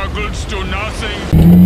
struggles do nothing.